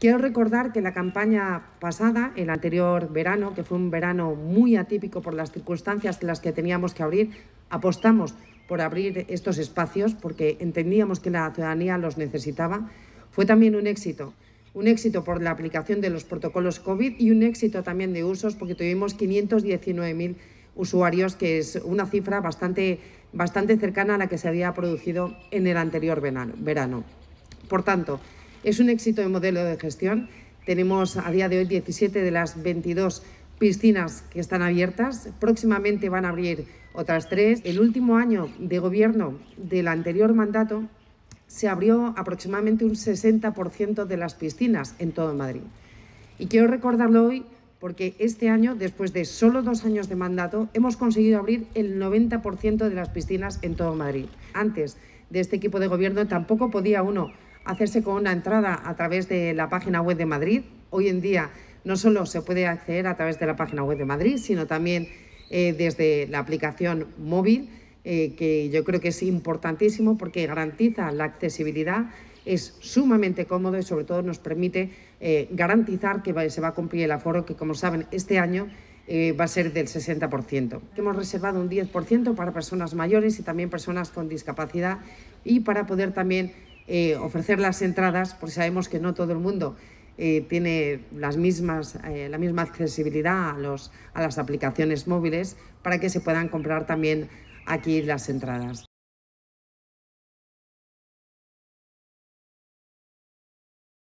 Quiero recordar que la campaña pasada, el anterior verano, que fue un verano muy atípico por las circunstancias en las que teníamos que abrir, apostamos por abrir estos espacios porque entendíamos que la ciudadanía los necesitaba. Fue también un éxito, un éxito por la aplicación de los protocolos COVID y un éxito también de usos porque tuvimos 519.000 usuarios, que es una cifra bastante, bastante cercana a la que se había producido en el anterior verano. Por tanto, es un éxito de modelo de gestión. Tenemos a día de hoy 17 de las 22 piscinas que están abiertas. Próximamente van a abrir otras tres. El último año de gobierno del anterior mandato se abrió aproximadamente un 60% de las piscinas en todo Madrid. Y quiero recordarlo hoy porque este año, después de solo dos años de mandato, hemos conseguido abrir el 90% de las piscinas en todo Madrid. Antes de este equipo de gobierno tampoco podía uno hacerse con una entrada a través de la página web de Madrid. Hoy en día no solo se puede acceder a través de la página web de Madrid, sino también eh, desde la aplicación móvil, eh, que yo creo que es importantísimo porque garantiza la accesibilidad, es sumamente cómodo y sobre todo nos permite eh, garantizar que se va a cumplir el aforo que, como saben, este año va a ser del 60%. Hemos reservado un 10% para personas mayores y también personas con discapacidad y para poder también eh, ofrecer las entradas, porque sabemos que no todo el mundo eh, tiene las mismas, eh, la misma accesibilidad a, los, a las aplicaciones móviles para que se puedan comprar también aquí las entradas.